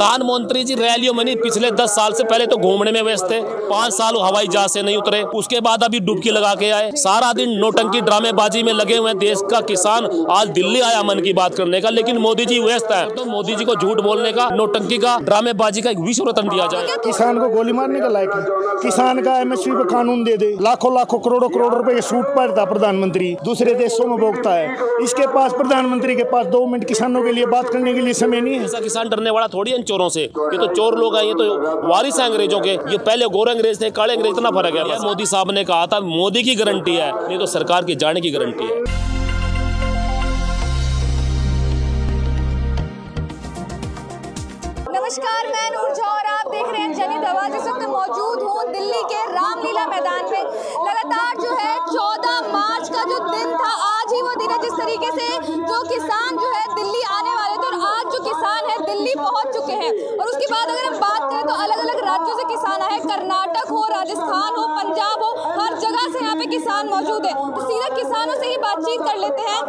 प्रधानमंत्री जी रैलियों में नहीं पिछले दस साल से पहले तो घूमने में व्यस्त थे। पाँच साल हवाई जहाज़ से नहीं उतरे। उसके बाद अभी डुबकी लगा के आए। सारा दिन नोटंकी ड्रामेबाजी में लगे हुए हैं। देश का किसान आज दिल्ली आया मन की बात करने का। लेकिन मोदी जी व्यस्त है। तो मोदी जी को झूठ बोलने का नोटंकी का ड्रामेबाजी का एक विश्व रत्न दिया जाए। किसान को गोली मारने का लायक है। किसान का एमएसपी पे कानून दे दे। लाखों लाखों करोड़ों करोड़ रूपए के सूट पड़ता प्रधानमंत्री। दूसरे देशों में भोगता है। इसके पास प्रधानमंत्री के पास दो मिनट किसानों के लिए बात करने के लिए समय नहीं है। ऐसा किसान डरने वाला थोड़ी है। चोरों से। ये तो चोर लोग हैं, ये तो वारिस हैं अंग्रेज़ों के। ये पहले गोरे अंग्रेज़ थे, काले अंग्रेज़, इतना फ़र्क है मोदी साहब ने कहा था, मोदी की गारंटी है, नहीं तो सरकार की जाने की गारंटी है। नमस्कार, मैं नूरजा और आप देख रहे हैं इस वक्त मौजूद हूँ दिल्ली के रामलीला मैदान पे लगातार जो है 14 मार्च का जो दिन था, आज ही वो दिन है जिस तरीके से जो किसान पहुँच चुके हैं। और उसके बाद अगर हम बात करें तो अलग अलग राज्यों से किसान आए कर्नाटक हो, राजस्थान हो, पंजाब हो, हर जगह से यहाँ पे किसान मौजूद है। तो सीधा किसानों से ही बातचीत कर लेते हैं।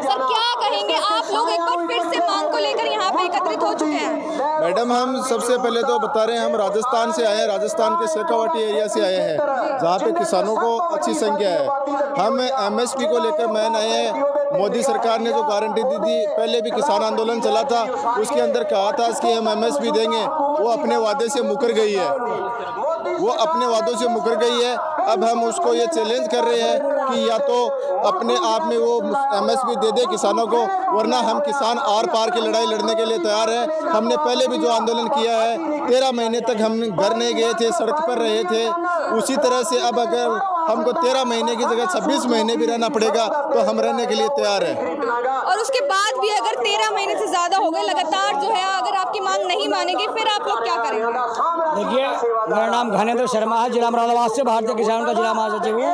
सर, क्या कहेंगे? आप लोग एक बार फिर से मांग को लेकर यहाँ पे एकत्रित हो चुके हैं। मैडम, हम सबसे पहले तो बता रहे हैं, हम राजस्थान से आए हैं। राजस्थान के शेखावाटी एरिया से आए हैं, जहाँ पे किसानों को अच्छी संख्या है। हम एमएसपी को लेकर मैन आए हैं मोदी सरकार ने जो गारंटी दी थी, पहले भी किसान आंदोलन चला था, उसके अंदर कहा था कि हम एमएसपी देंगे, वो अपने वादे से मुकर गई है। वो अपने वादों से मुकर गई है। अब हम उसको ये चैलेंज कर रहे हैं कि या तो अपने आप में वो एमएसपी दे दे किसानों को, वरना हम किसान आर पार की लड़ाई लड़ने के लिए तैयार हैं। हमने पहले भी जो आंदोलन किया है, तेरह महीने तक हम घर नहीं गए थे, सड़क पर रहे थे। उसी तरह से अब अगर हमको तेरह महीने की जगह छब्बीस महीने भी रहना पड़ेगा तो हम रहने के लिए तैयार है। और उसके बाद भी अगर तेरह महीने से ज़्यादा हो गए लगातार जो है अगर आपकी मांग नहीं मानेंगे फिर आप लोग क्या करेंगे? देखिए मेरा नाम घनेन्द्र शर्मा है जिला मुरादाबाद से भारतीय किसान का जिला महासचिव हूँ।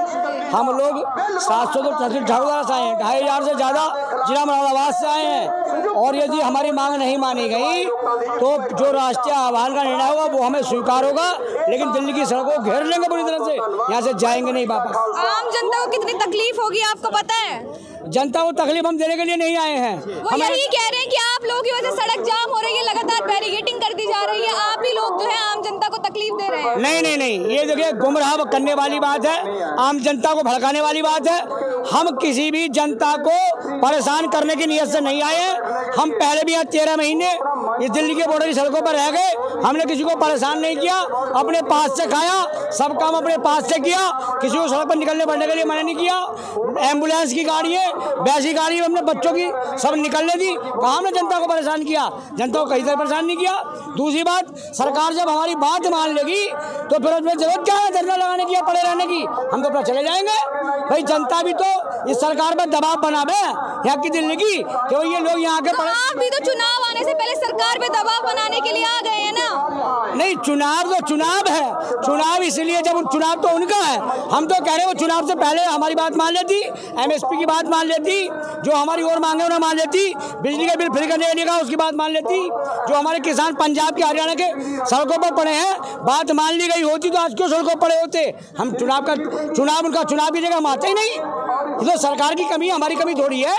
हम लोग सात सौ तो तहसील से आए हैं ढाई हज़ार से ज़्यादा जिला मुरादाबाद से आए हैं। और यदि हमारी मांग नहीं मानी गई तो जो राष्ट्रीय आह्वान का निर्णय होगा, वो हमें स्वीकार होगा। लेकिन दिल्ली की सड़कों को घेर लेंगे पूरी तरह से। यहाँ से जाएँगे नहीं वापस। आम जनता को कितनी तकलीफ़ होगी, आपको पता है? जनता को तकलीफ़ हम देने के लिए नहीं आए हैं। वो यही कह रहे हैं कि आप लोग की वजह से सड़क जाम हो रही है लगातार बैरिगेटिंग कर दी जा रही है। आप ही लोग जो है आम जनता को तकलीफ़ दे रहे हैं। नहीं नहीं नहीं ये देखिए गुमराह करने वाली बात है आम जनता को भड़काने वाली बात है। हम किसी भी जनता को परेशान करने की नीयत से नहीं आए हैं। हम पहले भी यहाँ तेरह महीने इस दिल्ली के बॉर्डर की सड़कों पर रह गए। हमने किसी को परेशान नहीं किया अपने पास से खाया सब काम अपने पास से किया। किसी को सड़क पर निकलने बढ़ने के लिए मना नहीं किया। एंबुलेंस की गाड़ी है वैसी गाड़ी हमने बच्चों की सब निकलने दी। कहा हमने जनता को परेशान किया। जनता को कहीं तरह परेशान नहीं किया। दूसरी बात सरकार जब हमारी बात मान लेगी तो फिर उसमें ज़रूरत क्या है धरना लगाने की या पड़े रहने की? हम तो अपना चले जाएँगे। भाई जनता भी तो इस सरकार पर दबाव बनावे यहाँ की दिल्ली की कि ये लोग यहाँ के तो पड़े आप भी तो चुनाव आने से पहले सरकार पे दबाव बनाने के लिए आ गए हैं ना। नहीं चुनाव तो चुनाव है। चुनाव इसलिए जब चुनाव तो उनका है। हम तो कह रहे हैं वो चुनाव से पहले हमारी बात मान लेती एमएसपी की बात मान लेती। जो हमारी और मांगे, उन्हें मान लेती। बिजली के बिल फ्री करने के लिए कहा, उसकी बात मान लेती। जो हमारे किसान पंजाब के, हरियाणा के सड़कों पर पड़े हैं, बात मान ली गई होती तो आज क्यों सड़कों पर पड़े होते? हम चुनाव का, चुनाव, उनका चुनाव की जगह हम आते ही नहीं। तो सरकार की कमी, हमारी कमी थोड़ी है।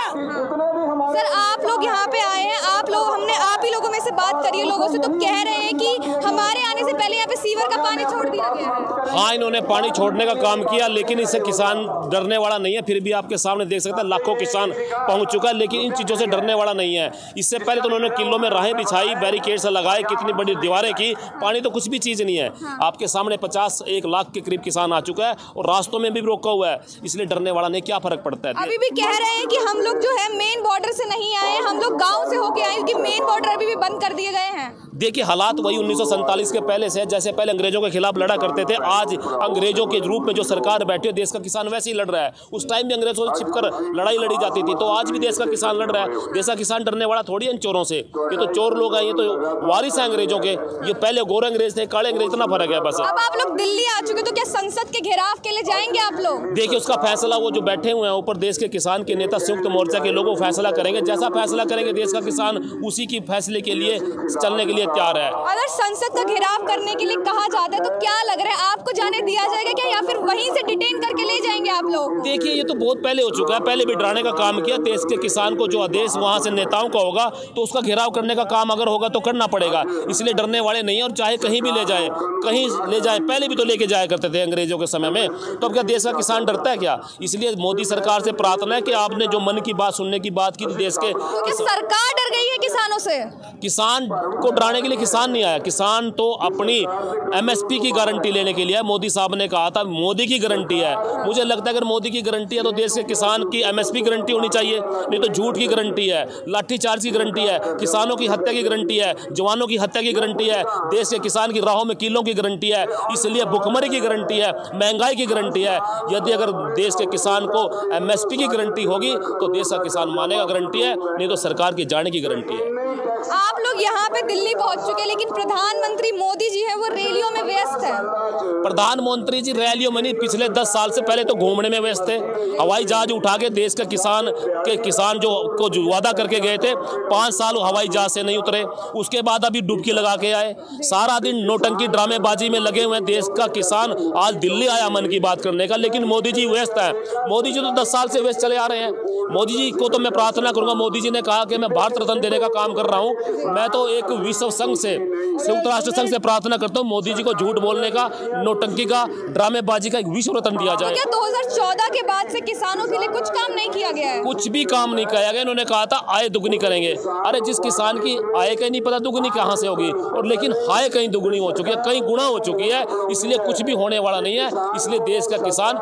सर, आप लोग यहाँ पे आए हैं, आप लोग हमने, आप ही लोगों में से बात करी है लोगों से तो कह रहे हैं कि हमारे आने से पहले पे सीवर का पानी छोड़ दिया गया है। हाँ इन्होंने पानी छोड़ने का काम किया लेकिन इससे किसान डरने वाला नहीं है फिर भी आपके सामने देख सकते हैं लाखों किसान पहुँच चुका है लेकिन इन चीज़ों से डरने वाला नहीं है। इससे पहले तो उन्होंने किलों में राहें बिछाई बैरिकेड से लगाए कितनी बड़ी दीवारें की पानी तो कुछ भी चीज़ नहीं है। आपके सामने पचास एक लाख के करीब किसान आ चुका है और रास्तों में भी रोका हुआ है इसलिए डरने वाला नहीं क्या फ़र्क पड़ता है? अभी भी कह रहे हैं कि हम लोग जो है मेन बॉर्डर से नहीं आए हम लोग गाँव से होके आए क्योंकि मेन बॉर्डर अभी भी बंद कर दिए गए हैं। देखिए हालात वही उन्नीस के पहले से है जैसे पहले अंग्रेज़ों के खिलाफ लड़ा करते थे आज अंग्रेज़ों के रूप में जो सरकार बैठी है देश का किसान वैसे ही लड़ रहा है। उस टाइम भी अंग्रेज़ों से छिपकर लड़ाई लड़ी जाती थी तो आज भी देश का किसान लड़ रहा है। देश का किसान डरने वाला थोड़ी है इन चोरों से ये तो चोर लोग हैं ये तो वारिस हैं अंग्रेज़ों के ये पहले गोरे अंग्रेज़ थे काले अंग्रेज़ इतना फ़र्क है बस। अब आप लोग दिल्ली आ चुके तो क्या संसद के घेराव के लिए जाएँगे आप लोग? देखिए उसका फैसला वो जो बैठे हुए हैं ऊपर देश के किसान के नेता संयुक्त मोर्चा के लोग फैसला करेंगे। जैसा फैसला करेंगे देश का किसान उसी की फैसले के लिए चलने के लिए तैयार है। अगर संसद का घेराव करने के लिए कहा जाता है? तो क्या लग रहा है? आपको जाने दिया जाएगा क्या? या फिर वहीं से डिटेन करके ले जाएँगे आप लोग? देखिए ये तो बहुत पहले हो चुका है। पहले भी डराने का काम किया। देश के किसान को जो आदेश वहाँ से नेताओं का होगा तो उसका घेराव करने का काम अगर होगा तो करना पड़ेगा। इसलिए डरने वाले नहीं और चाहे कहीं भी ले जाए कहीं ले जाए पहले भी तो लेके जाया करते थे अंग्रेज़ों के समय में। तो अब क्या देश का किसान डरता है क्या? इसलिए मोदी सरकार से प्रार्थना है कि आपने जो मन की बात सुनने की बात की देश के क्योंकि सरकार डर गई है किसानों से? किसान को डराने के लिए किसान नहीं आया। किसान तो अपनी एमएसपी की गारंटी लेने के लिए मोदी साहब ने कहा था मोदी की गारंटी है मुझे लगता है अगर मोदी की गारंटी है तो देश के किसान की एमएसपी गारंटी होनी चाहिए नहीं तो झूठ की गारंटी है लाठीचार्ज की गारंटी है किसानों की हत्या की गारंटी है जवानों की हत्या की गारंटी है देश के किसान की राहों में किलों की गारंटी है इसलिए भुखमरी की गारंटी है महँगाई की गारंटी है यदि अगर देश के किसान को एमएसपी की गारंटी होगी तो देश का किसान मानेगा गारंटी है नहीं तो सरकार की जाने की गारंटी है आप लोग यहाँ पे दिल्ली पहुँच चुके हैं, लेकिन प्रधानमंत्री मोदी जी है, वो रैलियों में व्यस्त है। प्रधानमंत्री जी, रैलियों में नहीं, पिछले दस साल से पहले तो घूमने में व्यस्त थे। हवाई जहाज़ उठा के देश का किसान, के किसान जो, को जो वादा करके गए थे, पाँच साल हवाई जहाज़ से नहीं उतरे। उसके बाद अभी डुबकी लगा के आए। सारा दिन नोटंकी ड्रामेबाजी में लगे हुए हैं। देश का किसान आज दिल्ली आया मन की बात करने का, लेकिन मोदी जी व्यस्त है। मोदी जी तो दस साल से व्यस्त चले आ रहे हैं। मोदी जी को तो मैं प्रार्थना करूँगा, मोदी जी ने कहा कि मैं भारत रत्न देने का काम कर रहा हूँ। मैं तो एक विश्व संघ से संयुक्त राष्ट्र संघ से प्रार्थना करता हूँ मोदी जी को झूठ बोलने का नोटंकी का ड्रामेबाजी का एक विश्व रत्न दिया जाए। क्या 2014 के बाद से किसानों के लिए कुछ काम नहीं किया गया है? कुछ भी काम नहीं किया गया। इन्होंने कहा था आय दुगनी करेंगे। अरे जिस किसान की आय का नहीं पता दुगनी कहाँ से होगी? और लेकिन आय कहीं दुगनी हो चुकी है कहीं गुणा हो चुकी है इसलिए कुछ भी होने वाला नहीं है। इसलिए देश का किसान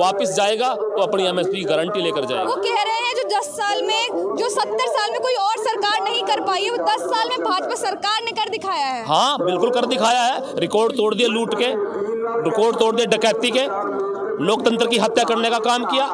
वापस जाएगा तो अपनी एमएसपी की गारंटी लेकर जाएगा। वो कह रहे हैं जो 10 साल में जो 70 साल में कोई और सरकार नहीं कर पाई है वो 10 साल में भाजपा सरकार ने कर दिखाया है? हाँ बिल्कुल कर दिखाया है। रिकॉर्ड तोड़ दिए लूट के, रिकॉर्ड तोड़ दिए डकैती के। लोकतंत्र की हत्या करने का काम किया।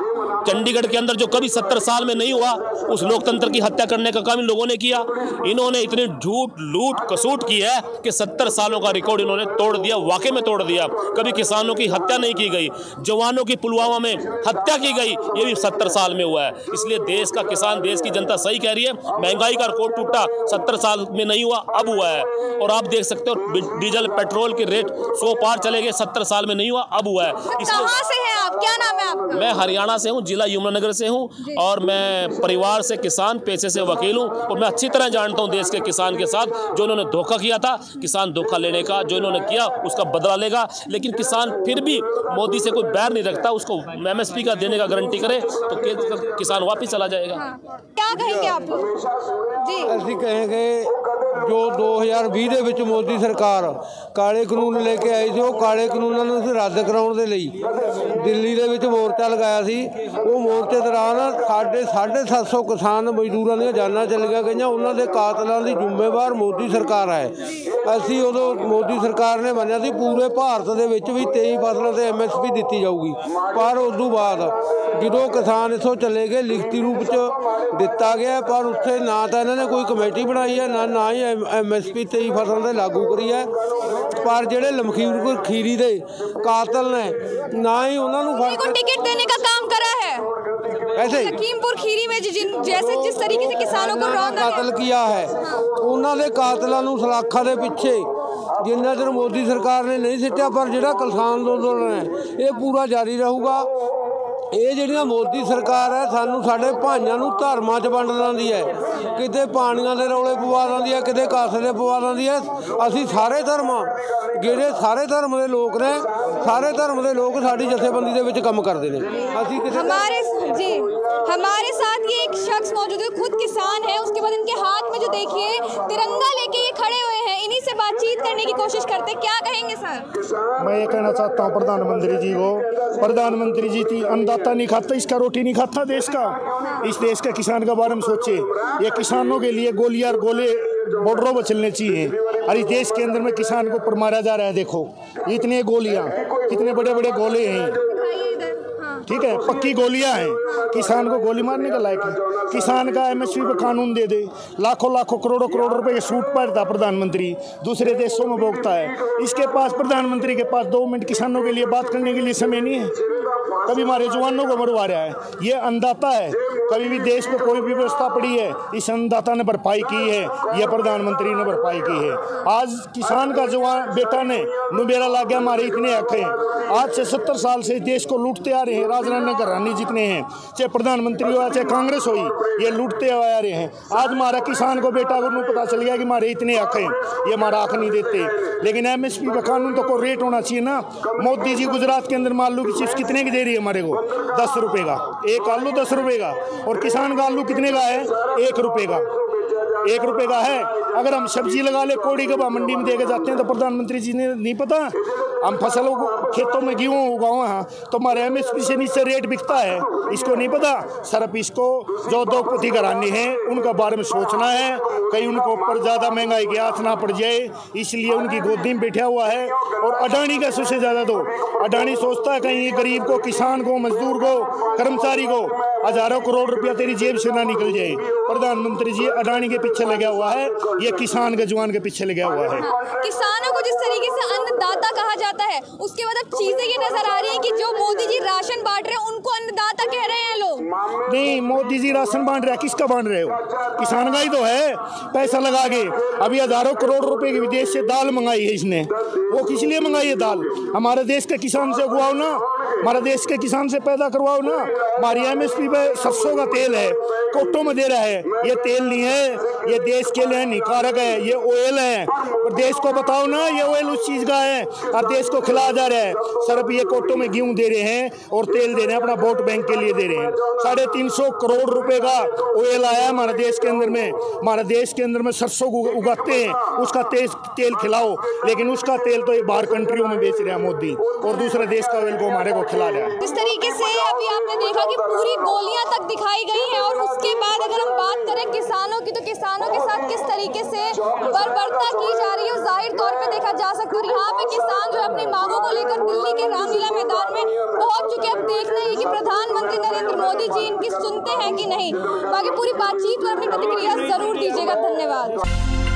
चंडीगढ़ के अंदर जो कभी सत्तर साल में नहीं हुआ, उस लोकतंत्र की हत्या करने का काम इन लोगों ने किया। इन्होंने इतनी झूठ, लूट, कसूट की है कि सत्तर सालों का रिकॉर्ड इन्होंने तोड़ दिया, वाकई में तोड़ दिया। कभी किसानों की हत्या नहीं की गई, जवानों की पुलवामा में हत्या की गई, ये भी सत्तर साल में हुआ है। इसलिए देश का किसान, देश की जनता सही कह रही है, महँगाई का रिकॉर्ड टूटा, सत्तर साल में नहीं हुआ, अब हुआ है। और आप देख सकते हो, डीजल, पेट्रोल के रेट सौ पार चले गए, सत्तर साल में नहीं हुआ, अब हुआ है। इसलिए आप क्या नाम है आपका? मैं हरियाणा से हूँ जिला यमुनानगर से हूँ और मैं परिवार से किसान पेशे से वकील हूँ और मैं अच्छी तरह जानता हूँ देश के किसान के साथ जो इन्होंने धोखा किया था किसान धोखा लेने का जो इन्होंने किया उसका बदला लेगा। लेकिन किसान फिर भी मोदी से कोई बैर नहीं रखता उसको एमएसपी का देने का गारंटी करे तो किसान वापिस चला जाएगा। हाँ। क्या कहेंगे आप? जी। कहेंगे ਜੋ 2020 ਦੇ ਵਿੱਚ ਮੋਦੀ ਸਰਕਾਰ ਕਾਲੇ ਕਾਨੂੰਨ ਲੈ ਕੇ ਆਈ ਸੀ, ਉਹ ਕਾਲੇ ਕਾਨੂੰਨਾਂ ਨੂੰ ਅਸੀਂ ਰੱਦ ਕਰਾਉਣ ਦੇ ਲਈ ਦਿੱਲੀ ਦੇ ਵਿੱਚ ਮੋਰਚਾ ਲਗਾਇਆ ਸੀ। ਉਹ ਮੋਰਚੇ ਦੌਰਾਨ ਸਾਡੇ 750 ਕਿਸਾਨ ਮਜ਼ਦੂਰਾਂ ਦੀਆਂ ਜਾਨਾਂ ਚਲੀਆਂ ਗਈਆਂ, ਉਹਨਾਂ ਦੇ ਕਾਤਲਾਂ ਦੀ ਜ਼ਿੰਮੇਵਾਰ ਮੋਦੀ ਸਰਕਾਰ ਹੈ। ਅਸੀਂ ਉਦੋਂ ਮੋਦੀ ਸਰਕਾਰ ਨੇ ਮੰਨਿਆ ਸੀ, ਪੂਰੇ ਭਾਰਤ ਦੇ ਵਿੱਚ ਵੀ 23 ਫਸਲਾਂ ਤੇ ਐਮਐਸਪੀ ਦਿੱਤੀ ਜਾਊਗੀ। ਪਰ ਉਸ ਤੋਂ ਬਾਅਦ ਜਦੋਂ ਕਿਸਾਨ ਇਥੋਂ ਚਲੇ ਗਏ, ਲਿਖਤੀ ਰੂਪ ਚ ਦਿੱਤਾ ਗਿਆ, ਪਰ ਉੱਥੇ ਨਾ ਤਾਂ ਇਹਨਾਂ ਨੇ ਕੋਈ ਕਮੇਟੀ ਬਣਾਈ ਹੈ, ਨਾ ਨਾ ਹੀ ਐਮਐਸਪੀ 23 ਫਸਲ ਤੇ ਲਾਗੂ ਕਰੀ ਹੈ ਪਰ ਜਿਹੜੇ ਲਮਖੀਰਪੁਰ ਖੀਰੀ ਦੇ ਕਾਤਲ ਨੇ ਨਾ ਹੀ ਉਹਨਾਂ ਨੂੰ ਫੜ को ਕੇ टिकट देने का काम करा है ऐसे ही लखीमपुर खीरी में जिन जैसे जिस तरीके से किसानों को ਉਹਨਾਂ रौंदा ਦਾ ਕਾਤਲ गया ਕੀਆ ਹੈ ਉਹਨਾਂ ਦੇ ਕਾਤਲਾਂ ਨੂੰ ਸਲਾਖਾਂ ਦੇ ਪਿੱਛੇ ਜਿੰਨਾ ਚਿਰ ਮੋਦੀ ਸਰਕਾਰ ਨੇ ਨਹੀਂ ਸਿੱਟਿਆ ਪਰ ਜਿਹੜਾ ਕਿਸਾਨ ਅੰਦੋਲਨ ਹੈ ਇਹ ਪੂਰਾ ਜਾਰੀ ਰਹੂਗਾ ਇਹ ਜਿਹੜੀਆਂ ਮੋਦੀ ਸਰਕਾਰ ਹੈ ਸਾਨੂੰ ਸਾਡੇ ਭਾਈਆਂ ਨੂੰ ਧਰਮਾਂ 'ਚ ਵੰਡ ਦਿੰਦੀ ਹੈ ਕਿਤੇ ਪਾਣੀਆਂ ਦੇ ਰੌਲੇ ਪਵਾ ਦਿੰਦੀ ਹੈ ਕਿਤੇ ਕਾਸੇ ਦੇ ਪਵਾ ਦਿੰਦੀ ਹੈ ਅਸੀਂ ਸਾਰੇ ਧਰਮਾਂ ਜਿਹੜੇ ਸਾਰੇ ਧਰਮ ਦੇ ਲੋਕ ਨੇ ਸਾਰੇ ਧਰਮ ਦੇ ਲੋਕ ਸਾਡੀ ਜਥੇਬੰਦੀ ਦੇ ਵਿੱਚ ਕੰਮ ਕਰਦੇ ਨੇ ਅਸੀਂ ਕਿਸੇ हमारे जी हमारे साथ ये एक शख्स मौजूद है खुद किसान है उसके बाद इनके हाथ में जो देखिए तिरंगा लेके ये खड़े हुए हैं इन्हीं से बातचीत करने की कोशिश करते, क्या कहेंगे सर? मैं ये कहना चाहता हूँ, प्रधानमंत्री जी को, प्रधानमंत्री जी थी अन्नदाता नहीं खाता, इसका रोटी नहीं खाता देश का? इस देश का किसान के बारे में सोचे। ये किसानों के लिए गोलियाँ और गोले बॉर्डरों पर चलने चाहिए। और इस देश के अंदर में किसान को पर मारा जा रहा है, देखो। इतने गोलियाँ, कितने बड़े बड़े गोले हाँ। ठीक है? पक्की गोलियाँ हैं। किसान को गोली मारने का लायक है। किसान का एमएसपी पे कानून दे दे। लाखों लाखों करोड़ों करोड़ रुपए के सूट पाता प्रधानमंत्री। दूसरे देशों में भोगता है। इसके पास प्रधानमंत्री के पास दो मिनट किसानों के लिए बात करने के लिए समय नहीं है। कभी हमारे जवानों को मरवा रहा है। ये अन्नदाता है। कभी भी देश में कोई भी व्यवस्था पड़ी है, इस अन्नदाता ने भरपाई की है। ये प्रधानमंत्री ने भरपाई की है। आज किसान का जवान बेटा ने नुबेरा ला गया हमारे इतने हक हैं। आज से सत्तर साल से देश को लूटते आ रहे हैं। राजनारायण घरानी जितने हैं, चाहे प्रधानमंत्री हो, चाहे कांग्रेस हो, ये लूटते आ रहे हैं। आज हमारा किसान को बेटा को पता चल गया कि हमारे इतने हक हैं, ये हमारा हक नहीं देते। लेकिन एम एस पी का कानून तो को रेट होना चाहिए ना। मोदी जी गुजरात के अंदर मान लो कि चिप्स कितने की दे रही है हमारे को? दस रुपए का। एक आलू दस रुपए का। और किसान का आलू कितने का है? एक रुपए का। एक रुपए का है। अगर हम सब्ज़ी लगा ले, कोड़ी के भाव मंडी में देके जाते हैं तो प्रधानमंत्री जी ने नहीं पता। हम फ़सलों को, खेतों में गेहूँ उगाओ हैं। तो हमारे एम एस पी से नीचे रेट बिकता है। इसको नहीं पता। सिर्फ़ इसको जो दोपति घराने हैं, उनका बारे में सोचना है। कहीं उनको ऊपर ज़्यादा महँगाई की ना पड़ जाए, इसलिए उनकी गोदी में बैठा हुआ है। और अडानी का सबसे ज़्यादा दो। अडानी सोचता है कहीं गरीब को, किसान को, मजदूर को, कर्मचारी को हज़ारों करोड़ रुपया तेरी जेब से ना निकल जाए। प्रधानमंत्री जी, अडानी के पीछे लगा हुआ है। ये किसान के जवान के पीछे लगा हुआ है। किसानों को जिस तरीके से अन्नदाता कहा जाता है। उसके बाद अब चीज़ें ये नज़र आ रही है कि जो मोदी जी राशन बांट रहे हैं, उनको अन्नदाता कह रहे हैं लोग। नहीं, मोदी जी राशन बांट रहे हैं। किसका बांट रहे हो? किसान का ही तो है। पैसा लगा के। अभी हज़ारों करोड़ रुपए की विदेश से दाल मंगाई है इसने। वो किस लिए मंगाई है दाल? हमारे देश के किसान से उगवाओ ना? हमारे देश के किसान से पैदा करवाओ ना? हमारी एम एस पी पे सरसों का तेल है। कोटों में दे रहा है। ये तेल नहीं है। ये देश के लिए हानिकारक है। ये ऑयल है। और देश को बताओ ना, ये ऑयल उस चीज़ का है। और देश को खिलाया जा रहा है। सिर्फ़ ये कोटों में गेहूँ दे रहे हैं और तेल दे रहे हैं, अपना वोट बैंक के लिए दे रहे हैं। साढ़े तीन सौ करोड़ रुपए का ऑयल आया हमारे देश के अंदर में। हमारे देश के अंदर में सरसों उगाते हैं। उसका तेज तेल खिलाओ। लेकिन उसका तेल तो ये बाहर कंट्रियों में बेच रहे हैं मोदी। और दूसरे देश का ऑयल को हमारे को खिला रहा है। जिस तरीके से अभी आपने देखा कि पूरी गोलियाँ तक दिखाई गई हैं और उसके बाद अगर हम बात करें किसानों की तो किसानों के साथ किस तरीके से बर्बरता की जा रही है? ज़ाहिर तौर पे देखा जा सकता है यहाँ पे किसान जो अपनी मांगों को लेकर दिल्ली के रामलीला मैदान में पहुँच चुके हैं। अब देखना हैं कि प्रधानमंत्री नरेंद्र मोदी जी इनकी सुनते हैं कि नहीं। बाकी पूरी बातचीत और अपनी प्रतिक्रिया ज़रूर दीजिएगा। धन्यवाद।